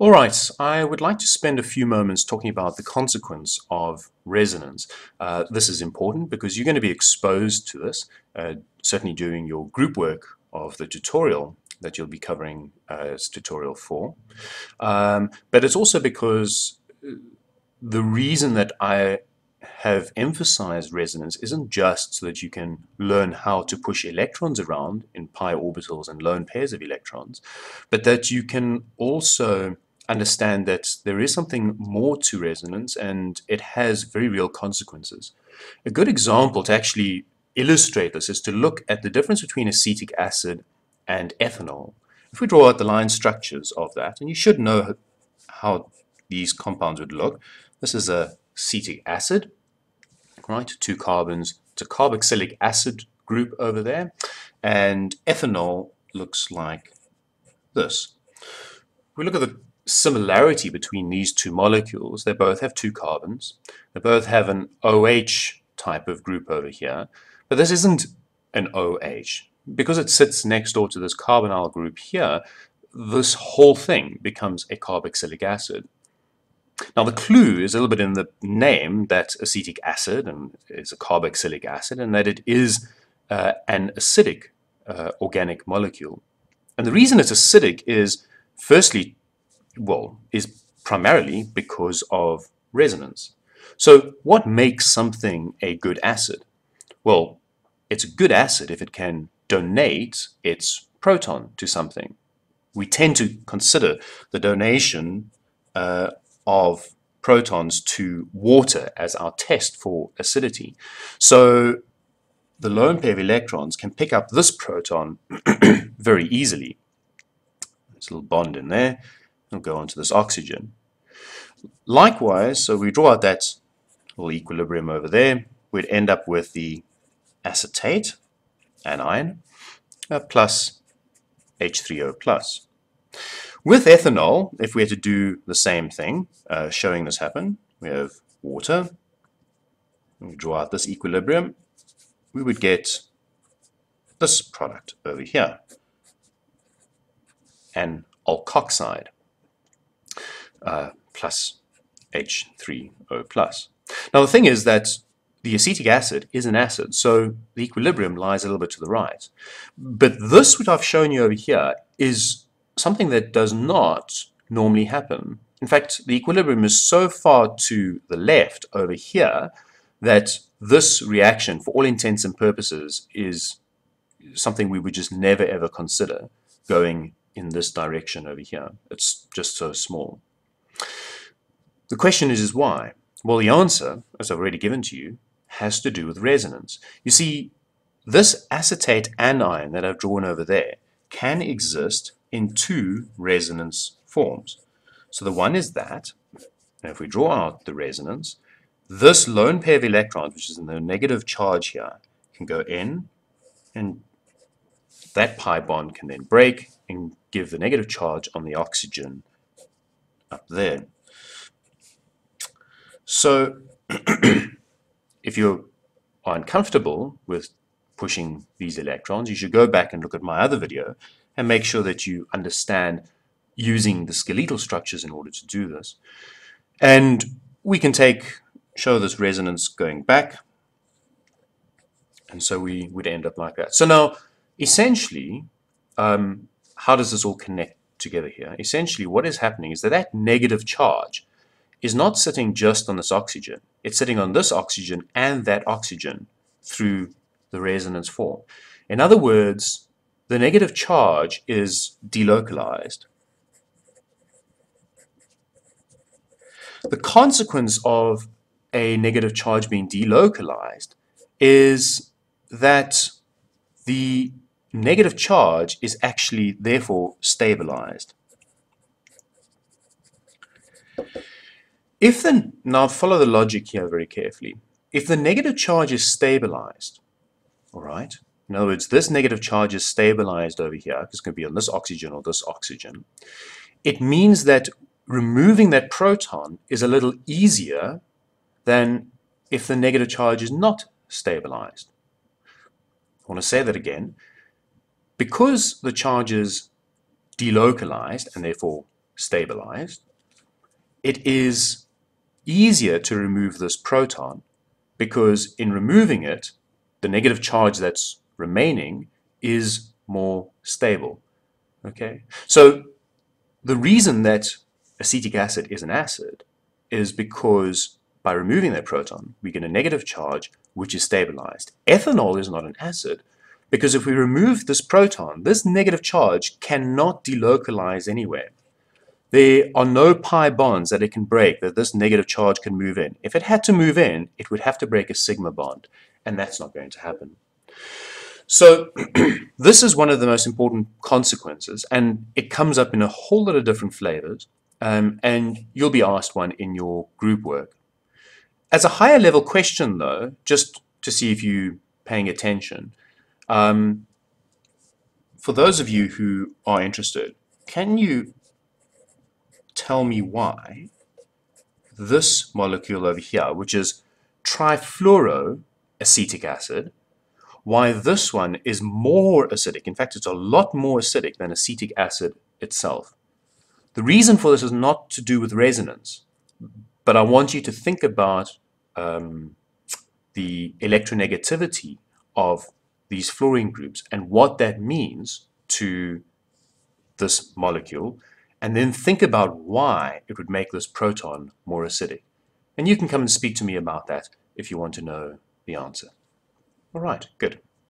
All right, I would like to spend a few moments talking about the consequence of resonance. Uh, this is important because you're going to be exposed to this, uh, certainly during your group work of the tutorial that you'll be covering uh, as tutorial 4. Um, but it's also because uh, the reason that I have emphasized resonance isn't just so that you can learn how to push electrons around in pi orbitals and lone pairs of electrons, but that you can also understand that there is something more to resonance and it has very real consequences. A good example to actually illustrate this is to look at the difference between acetic acid and ethanol. If we draw out the line structures of that, and you should know how these compounds would look. This is a acetic acid, right? Two carbons. It's a carboxylic acid group over there. And ethanol looks like this. We look at the similarity between these two molecules. They both have two carbons. They both have an OH type of group over here. But this isn't an OH. Because it sits next door to this carbonyl group here, this whole thing becomes a carboxylic acid. Now the clue is a little bit in the name that acetic acid and is a carboxylic acid and that it is uh, an acidic uh, organic molecule. And the reason it's acidic is firstly, well, is primarily because of resonance. So what makes something a good acid? Well, it's a good acid if it can donate its proton to something. We tend to consider the donation uh, of protons to water as our test for acidity. So the lone pair of electrons can pick up this proton very easily. There's a little bond in there. It'll go onto this oxygen. Likewise, so we draw out that little equilibrium over there, we'd end up with the acetate, anion, uh, plus H3O+. plus. With ethanol, if we had to do the same thing, uh, showing this happen, we have water, we draw out this equilibrium, we would get this product over here, an alkoxide, uh, plus H3O+. plus. Now the thing is that the acetic acid is an acid, so the equilibrium lies a little bit to the right. But this, what I've shown you over here, is something that does not normally happen. In fact, the equilibrium is so far to the left over here that this reaction, for all intents and purposes, is something we would just never ever consider going in this direction over here. It's just so small. The question is, is why? Well, the answer, as I've already given to you, has to do with resonance. You see, this acetate anion that I've drawn over there can exist in two resonance forms. So the one is that, and if we draw out the resonance, this lone pair of electrons, which is in the negative charge here, can go in, and that pi bond can then break and give the negative charge on the oxygen up there. So if you are uncomfortable with pushing these electrons, you should go back and look at my other video and make sure that you understand using the skeletal structures in order to do this. And we can take, show this resonance going back, and so we would end up like that. So now, essentially, um, how does this all connect together here? Essentially, what is happening is that that negative charge is not sitting just on this oxygen. It's sitting on this oxygen and that oxygen through the resonance form. In other words, the negative charge is delocalized. The consequence of a negative charge being delocalized is that the negative charge is actually therefore stabilized. If the, now follow the logic here very carefully. If the negative charge is stabilized, all right, in other words, this negative charge is stabilized over here, it's going to be on this oxygen or this oxygen. It means that removing that proton is a little easier than if the negative charge is not stabilized. I want to say that again. Because the charge is delocalized and therefore stabilized, it is easier to remove this proton because in removing it, the negative charge that's remaining is more stable. Okay, so the reason that acetic acid is an acid is because by removing that proton, we get a negative charge which is stabilized. Ethanol is not an acid because if we remove this proton, this negative charge cannot delocalize anywhere. There are no pi bonds that it can break that this negative charge can move in. If it had to move in, it would have to break a sigma bond, and that's not going to happen. So this is one of the most important consequences, and it comes up in a whole lot of different flavors, um, and you'll be asked one in your group work. As a higher level question, though, just to see if you're paying attention, um, for those of you who are interested, can you tell me why this molecule over here, which is trifluoroacetic acid, why this one is more acidic. In fact, it's a lot more acidic than acetic acid itself. The reason for this is not to do with resonance, but I want you to think about um, the electronegativity of these fluorine groups and what that means to this molecule, and then think about why it would make this proton more acidic. And you can come and speak to me about that if you want to know the answer. All right, good.